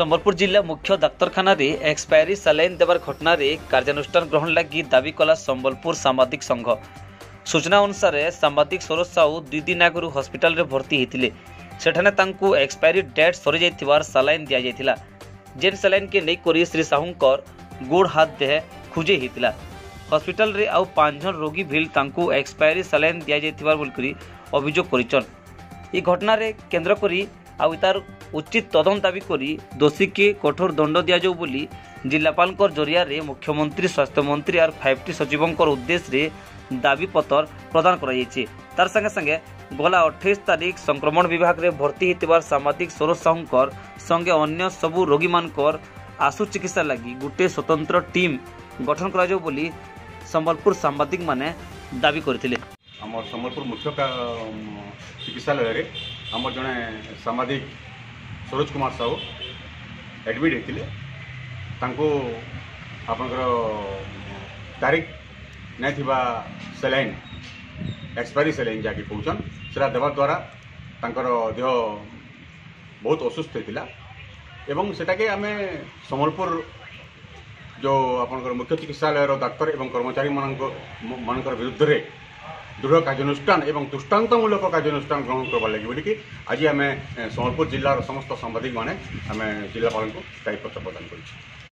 ସମ୍ବଲପୁର ଜିଲ୍ଲା ମୁଖ୍ୟ ଡାକ୍ତରଖାନାରେ ଏକ୍ସପାୟାରୀ ସାଲାଇନ୍ ଦେବାର ଘଟଣାରେ କାର୍ଯ୍ୟାନୁଷ୍ଠାନ ଗ୍ରହଣ ଲାଗି ଦାବି କଲା ସମ୍ବଲପୁର ସାମ୍ବାଦିକ ସଂଘ ସୂଚନା ଅନୁସାରେ ସାମ୍ବାଦିକ ସରୋଜ ସାହୁ ଦୁଇ ଦିନ ଆଗରୁ ହସ୍ପିଟାଲରେ ଭର୍ତ୍ତି ହୋଇଥିଲେ ସେଠାରେ ତାଙ୍କୁ ଏକ୍ସପାୟାରୀ ଡେଟ୍ ସରିଯାଇଥିବାର ସାଲାଇନ୍ ଦିଆଯାଇଥିଲା ଯେନ୍ ସାଲାଇନ୍କେ ନେଇକରି ଶ୍ରୀ ସାହୁଙ୍କର ଗୋଡ଼ ହାତ ଦେହ ଖୁଜେଇ ହୋଇଥିଲା ହସ୍ପିଟାଲରେ ଆଉ ପାଞ୍ଚ ଜଣ ରୋଗୀ ଭିଲ୍ ତାଙ୍କୁ ଏକ୍ସପାୟାରୀ ସାଲାଇନ୍ ଦିଆଯାଇଥିବାର ବୋଲିକରି ଅଭିଯୋଗ କରିଛନ୍ ଏହି ଘଟଣାରେ କେନ୍ଦ୍ର କରି ଆଉ ତାର ଉଚିତ ତଦନ୍ତ ଦାବି କରି ଦୋଷୀକେ କଠୋର ଦଣ୍ଡ ଦିଆଯାଉ ବୋଲି ଜିଲ୍ଲାପାଳଙ୍କ ଜରିଆରେ ମୁଖ୍ୟମନ୍ତ୍ରୀ ସ୍ୱାସ୍ଥ୍ୟମନ୍ତ୍ରୀ ଆର୍ ଫାଇଭ୍ ଟି ସଚିବଙ୍କର ଉଦ୍ଦେଶ୍ୟରେ ଦାବିପତ୍ର ପ୍ରଦାନ କରାଯାଇଛି ତାର ସାଙ୍ଗେ ସାଙ୍ଗେ ଗଲା ଅଠେଇଶ ତାରିଖ ସଂକ୍ରମଣ ବିଭାଗରେ ଭର୍ତ୍ତି ହୋଇଥିବା ସାମ୍ବାଦିକ ସରୋଜ ସାହୁଙ୍କର ସଙ୍ଗେ ଅନ୍ୟ ସବୁ ରୋଗୀମାନଙ୍କର ଆଶୁ ଚିକିତ୍ସା ଲାଗି ଗୋଟିଏ ସ୍ୱତନ୍ତ୍ର ଟିମ୍ ଗଠନ କରାଯାଉ ବୋଲି ସମ୍ବଲପୁର ସାମ୍ବାଦିକମାନେ ଦାବି କରିଥିଲେ ଆମର ସମ୍ବଲପୁର ମୁଖ୍ୟ ଚିକିତ୍ସାଳୟରେ आम जड़े सांबादिक सरोज कुमार साहू एडमिट होते आपंकर तारीख नहीं सेलैन एक्सपायरी सेलैन जहाँकि कौन से देवा द्वारा तर देह बहुत असुस्थ होता एवं सेटाके आम समबलपुर जो आप मुख्य चिकित्सालय डाक्तर एवं कर्मचारी मान मान विरुद्ध ଦୃଢ଼ କାର୍ଯ୍ୟାନୁଷ୍ଠାନ ଏବଂ ଦୃଷ୍ଟାନ୍ତମୂଳକ କାର୍ଯ୍ୟାନୁଷ୍ଠାନ ଗ୍ରହଣ କରିବା ଲାଗି ବୋଲିକି ଆଜି ଆମେ ସମ୍ବଲପୁର ଜିଲ୍ଲାର ସମସ୍ତ ସାମ୍ବାଦିକମାନେ ଆମେ ଜିଲ୍ଲାପାଳଙ୍କୁ ଦାୟୀପତ୍ର ପ୍ରଦାନ କରିଛୁ